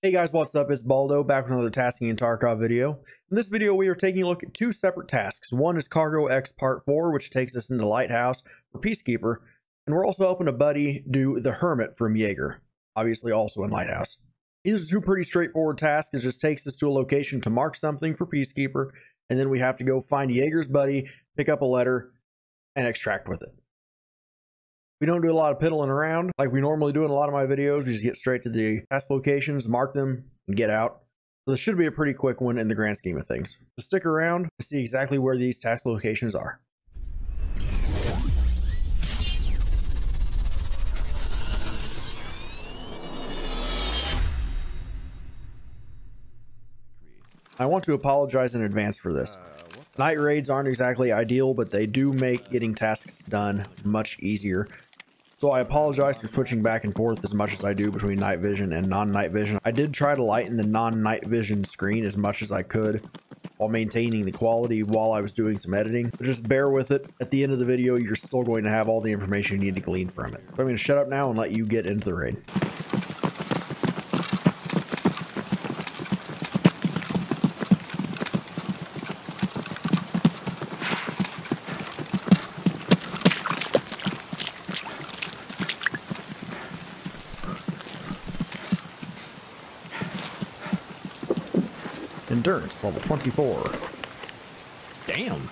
Hey guys, what's up? It's Baldo back with another Tasking in Tarkov video. In this video, we are taking a look at two separate tasks. One is Cargo X Part 4, which takes us into Lighthouse for Peacekeeper, and we're also helping a buddy do the Hermit from Jaeger, obviously also in Lighthouse. These are two pretty straightforward tasks. It just takes us to a location to mark something for Peacekeeper, and then we have to go find Jaeger's buddy, pick up a letter, and extract with it. We don't do a lot of piddling around like we normally do in a lot of my videos. We just get straight to the task locations, mark them, and get out. So this should be a pretty quick one in the grand scheme of things. So stick around to see exactly where these task locations are. I want to apologize in advance for this. Uh, Night raids aren't exactly ideal, but they do make getting tasks done much easier. So I apologize for switching back and forth as much as I do between night vision and non-night vision. I did try to lighten the non-night vision screen as much as I could while maintaining the quality while I was doing some editing. But just bear with it. At the end of the video, you're still going to have all the information you need to glean from it. So I'm going to shut up now and let you get into the raid. Endurance, level 24. Damn.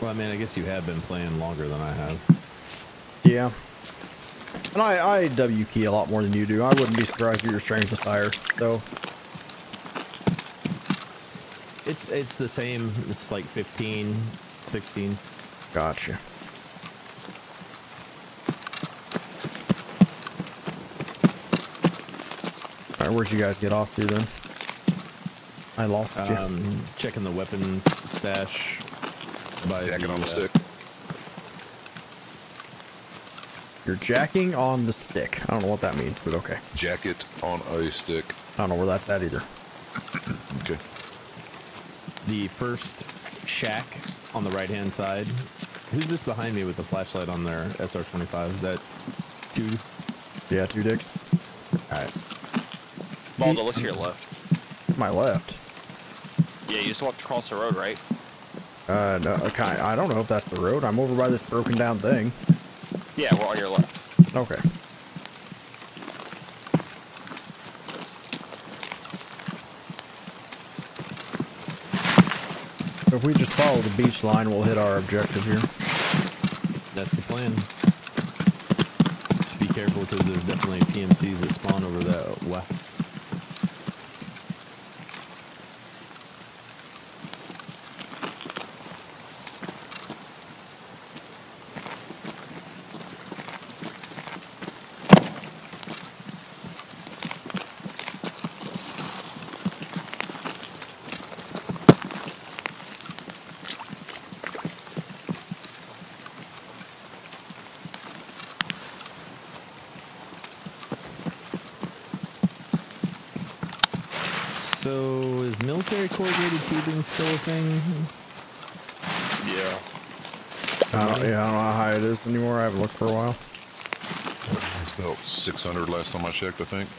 Well, I mean, I guess you have been playing longer than I have. Yeah. And I, I W key a lot more than you do. I wouldn't be surprised if your strength is higher, though. It's it's the same. It's like 15, 16. Gotcha. Alright, where'd you guys get off to then? I lost you. Um, checking the weapons stash. By Jacket on the uh, stick. You're jacking on the stick. I don't know what that means, but okay. Jacket on a stick. I don't know where that's at either. Okay. The first shack on the right hand side. Who's this behind me with the flashlight on their SR25? Is that two? Yeah, two dicks. All right. Baldo, look to your left. My left. Yeah, you just walked across the road, right? Uh, no, okay. I don't know if that's the road. I'm over by this broken down thing. Yeah, we're on your left. Okay. So if we just follow the beach line, we'll hit our objective here. That's the plan. Just be careful because there's definitely PMCs that spawn over that left. So is military corrugated tubing still a thing? Yeah. I don't, yeah, I don't know how high it is anymore. I haven't looked for a while. It's about 600 last time I checked, I think.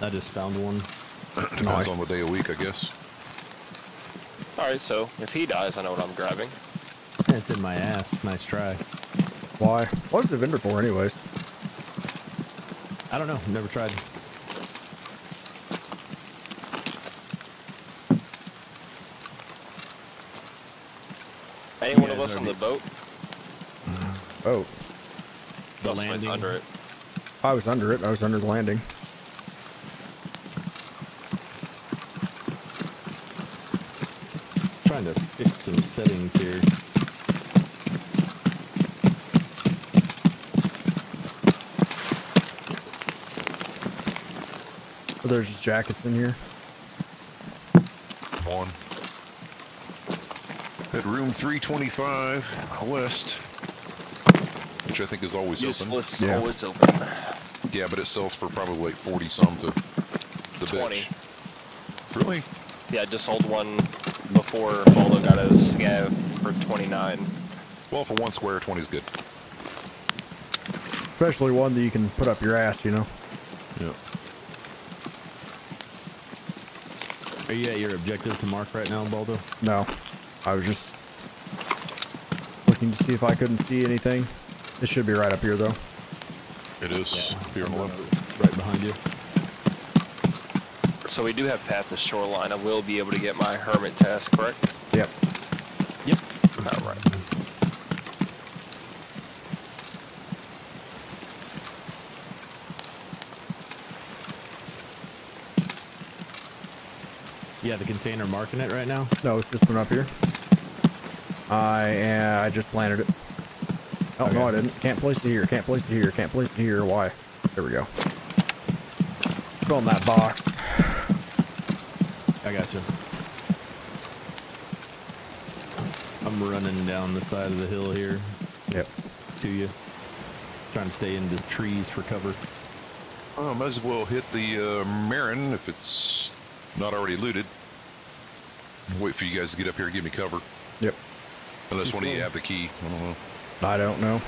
I just found one. Depends Nice. on the day of week, I guess. Alright, so if he dies, I know what I'm grabbing. It's in my ass. Nice try. Why? What is the vendor for, anyways? I don't know. Never tried. Any one Yeah, of us on the that'd boat? Oh, The No, landing. under it. I was under it. I was under the landing. Trying to fix some settings here. Are there just jackets in here? One. At room 325 west, which I think is always open. Useless, Yeah. always open. Yeah, but it sells for probably like 40 some to the 20. bitch. Really? Yeah, I just sold one before Baldo got his scav for 29. Well, for one square, 20 is good. Especially one that you can put up your ass, you know. Yeah. Are you at your objective to mark right now, Baldo? No, I was just looking to see if I couldn't see anything. It should be right up here, though. It is. Here on the left. Right behind you. So we do have path to shoreline. I will be able to get my hermit task, correct? Yep. Yep. All right. Yeah, the container marking it right now. No, it's this one up here. I uh, I just planted it. Oh no, I didn't. Can't place it here. Can't place it here. Can't place it here. Why? There we go. Go in that box. I got you. I'm running down the side of the hill here Yep. to you. Trying to stay in the trees for cover. Oh, might as well hit the uh, Marin if it's not already looted. Wait for you guys to get up here and give me cover. Yep. Unless one of you have the key. I don't know. I don't know.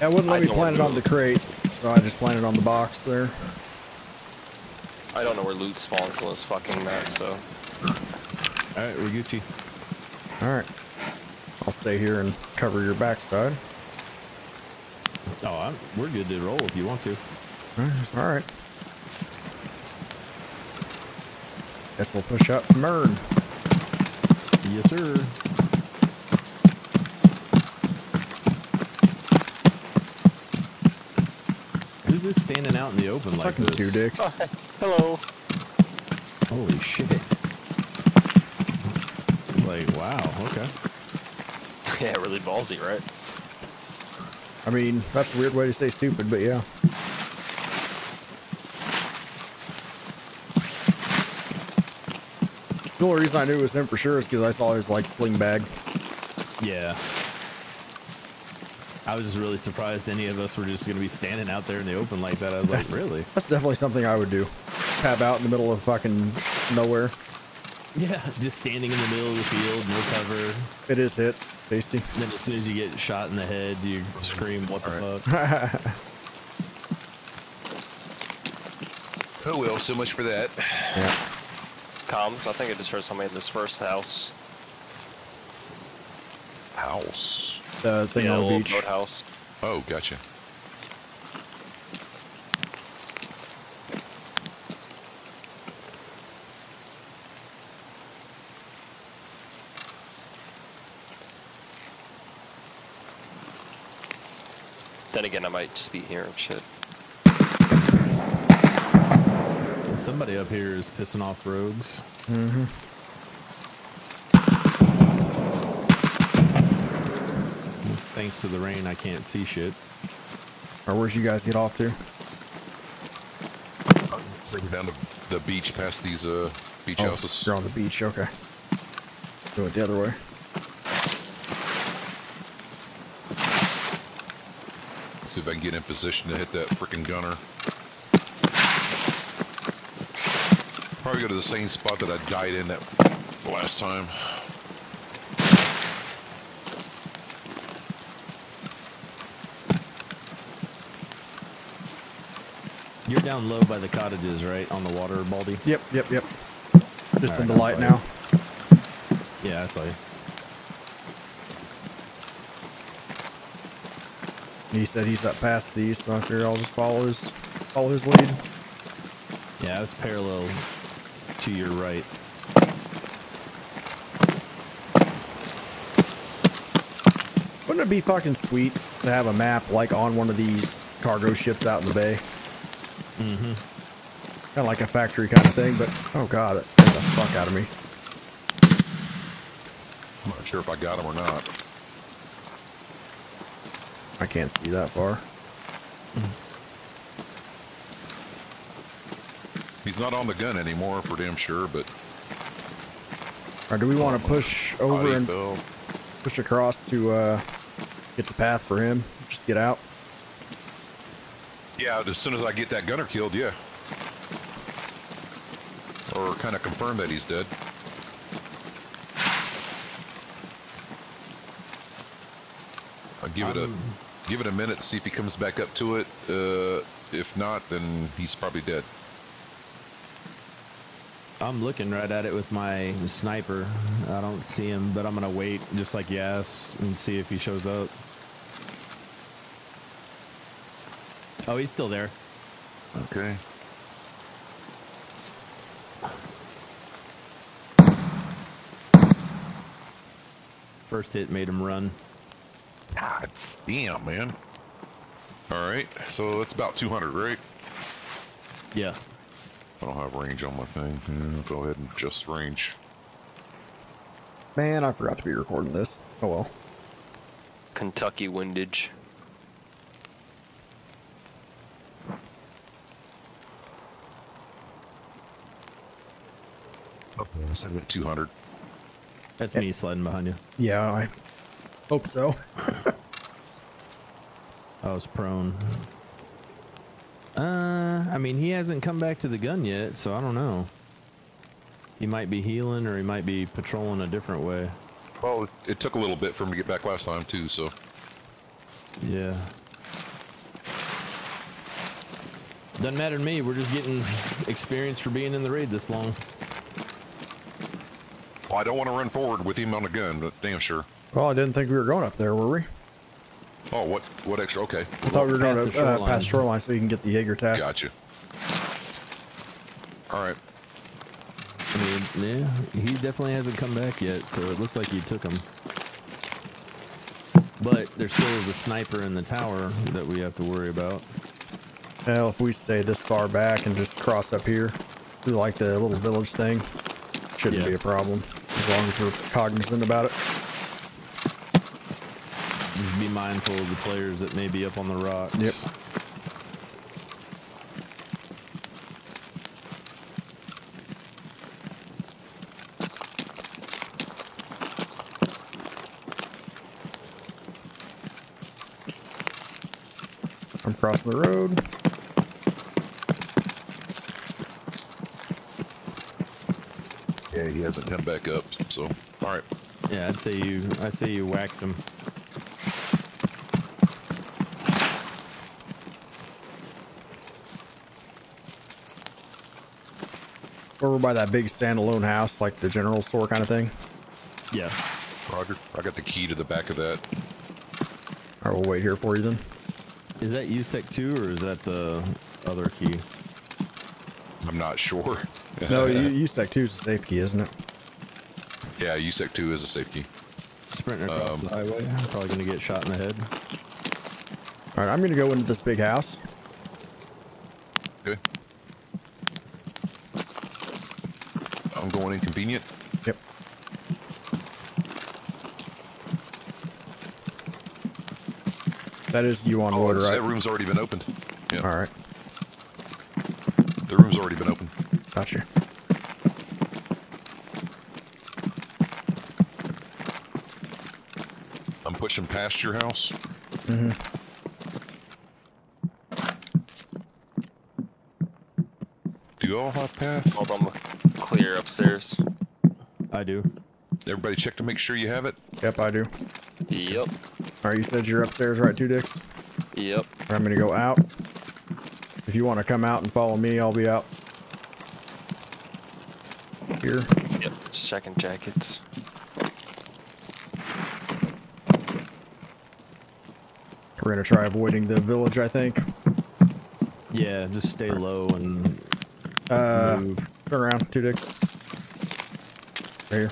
Yeah, it wouldn't let I me plant it on the crate, so I just planted on the box there. I don't know where loot spawns on this fucking map, so All right, we're Gucci. All right. I'll stay here and cover your backside. Oh, I'm, we're good to roll if you want to. All right. Guess we'll push up to Mern. Yes, sir. Who's this standing out in the open like Fucking this? two dicks. hello. Holy shit. Like, wow, okay. Yeah, really ballsy, right? I mean, that's a weird way to say stupid, but yeah. The only reason I knew it was him for sure is because I saw his like sling bag. Yeah. I was just really surprised any of us were just going to be standing out there in the open like that. I was like, really? That's definitely something I would do. Tab out in the middle of fucking nowhere. Yeah, just standing in the middle of the field, no cover. It is hit. Tasty. Then as soon as you get shot in the head, you scream, what the fuck? Oh well, so much for that. Yeah. Comms, I think I just heard somebody in this first house. House. The thing yeah, on the little beach. boathouse. Oh, gotcha. Then again, I might just be hearing shit. Somebody up here is pissing off rogues. Mm-hmm. Thanks to the rain, I can't see shit. Or where'd you guys get off to? Taking down the, the beach past these uh beach Oh, houses. You're on the beach. Okay. Do it the other way. See if I can get in position to hit that freaking gunner. Probably go to the same spot that I died in that last time. You're down low by the cottages, right? On the water, Baldy? Yep. Yep. Yep. Just All in right, the I'm light sorry. now. Yeah, I saw you. He said he's up past these, so I figure I'll just follow his follow his lead. Yeah, it's parallel to your right. Wouldn't it be fucking sweet to have a map like on one of these cargo ships out in the bay? Mm-hmm. Kind of like a factory kind of thing, but oh god, that scared the fuck out of me. I'm not sure if I got him or not. I can't see that far. He's not on the gun anymore for damn sure, but Or do we want to push over and fell. push across to uh, get the path for him? Just get out. Yeah, as soon as I get that gunner killed, yeah. Or kind of confirm that he's dead. I'll give it a Um, give it a minute, to see if he comes back up to it. Uh, if not, then he's probably dead. I'm looking right at it with my sniper. I don't see him, but I'm gonna wait, just like asked, and see if he shows up. Oh, he's still there. Okay. First hit made him run. God damn, man. All right, so that's about 200, right? Yeah. I don't have range on my thing. Yeah, go ahead and adjust range. Man, I forgot to be recording this. Oh well. Kentucky windage. Oh, okay, so I went 200. That's Yeah. me sliding behind you. Yeah, I hope so. I was prone. Uh, I mean, he hasn't come back to the gun yet, so I don't know. He might be healing, or he might be patrolling a different way. Well, it, it took a little bit for him to get back last time too, so Yeah. Doesn't matter to me. We're just getting experience for being in the raid this long. well, I don't want to run forward with him on a gun, but damn sure. Well, I didn't think we were going up there, were we? Oh, what what extra? Okay, I thought we were going past to the uh, shoreline. past the shoreline so you can get the Jaeger task. gotcha. All right, I mean, yeah, he definitely hasn't come back yet, so it looks like you took him. But there still is a sniper in the tower that we have to worry about. Well, if we stay this far back and just cross up here, do like the little village thing, shouldn't Yeah. be a problem as long as we're cognizant about it. Just be mindful of the players that may be up on the rocks. Yep. I'm crossing the road. yeah, he hasn't come back up, so all right. Yeah, I'd say you. I say you whacked him. Over by that big standalone house, like the general store kind of thing. Yeah. Roger, I got the key to the back of that. I will wait here for you then. Is that USEC two or is that the other key? I'm not sure. No, USEC 2 is a safe key, isn't it? yeah, USEC two is a safe key. Sprinting across Um, the highway. Probably gonna get shot in the head. All right, I'm going to go into this big house. Okay. Going inconvenient. Yep. That is you on Oh, it's- right? that room's already been opened. Yeah, All right, the room's already been opened. gotcha. I'm pushing past your house. hmm Do you all have path? Hold on, clear upstairs. I do. Everybody check to make sure you have it. Yep, I do. Yep. All right, you said you're upstairs, right, two dicks? Yep. All right, I'm going to go out. If you want to come out and follow me, I'll be out here. Yep. Just checking jackets. We're going to try avoiding the village, I think. Yeah, just stay low and Uh, move. turn around, two dicks. Right here.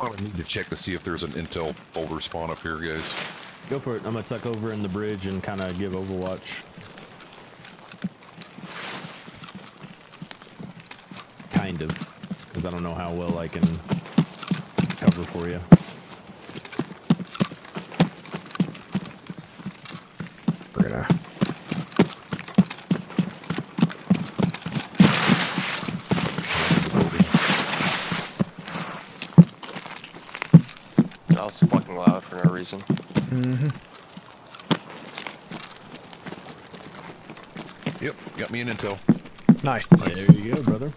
I need to check to see if there's an intel folder spawn up here, guys. Go for it. I'm gonna tuck over in the bridge and kind of give Overwatch. Kind of, because I don't know how well I can cover for you. We're going to that was fucking loud for no reason. Mm-hmm. Yep, got me an intel. Nice. There you go, brother.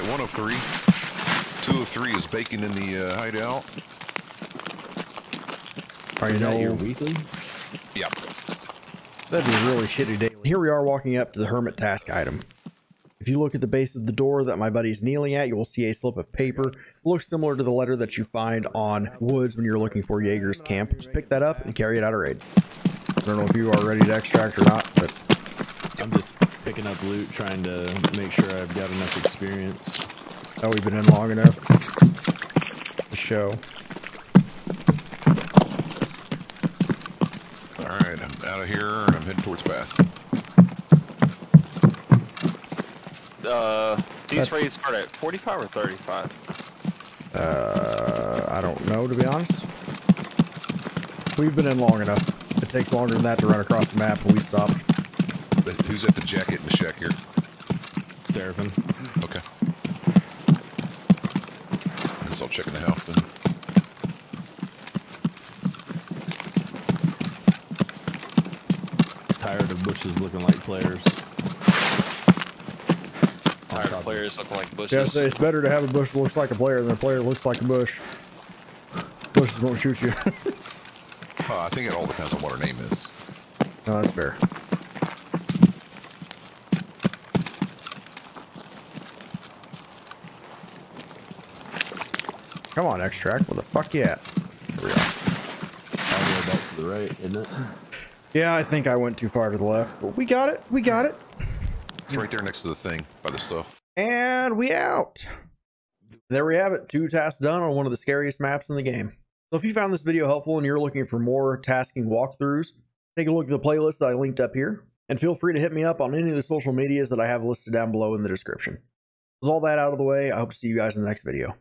Right, one of three. Two of three is baking in the uh, hideout. Are you Is that your know, weekly? Yep. that'd be a really shitty day. Here we are walking up to the hermit task item. If you look at the base of the door that my buddy's kneeling at, you will see a slip of paper. It looks similar to the letter that you find on woods when you're looking for Jaeger's camp. Just pick that up and carry it out of raid. I don't know if you are ready to extract or not, but I'm just picking up loot, trying to make sure I've got enough experience. oh, we've been in long enough to show. All right, I'm out of here I'm heading towards Bath. Uh, these That's- raids start at 45 or 35? Uh, I don't know to be honest. We've been in long enough. It takes longer than that to run across the map, and we stopped. But Who's at the jacket in the shack here? Seraphim. Okay. Guess I'll check in the house then. Tired of bushes looking like players. Tired of players looking like Yeah, bushes. say it's better to have a bush that looks like a player than a player that looks like a bush. Bushes won't shoot you. Uh, I think it all depends on what her name is. no, that's fair. Come on, extract. Where the fuck you at? There we are. All the way back to the right, isn't it? Yeah, I think I went too far to the left, but we got it. We got it. It's right there next to the thing by the stuff. And we out. There we have it. Two tasks done on one of the scariest maps in the game. So if you found this video helpful and you're looking for more tasking walkthroughs, take a look at the playlist that I linked up here. And feel free to hit me up on any of the social medias that I have listed down below in the description. With all that out of the way, I hope to see you guys in the next video.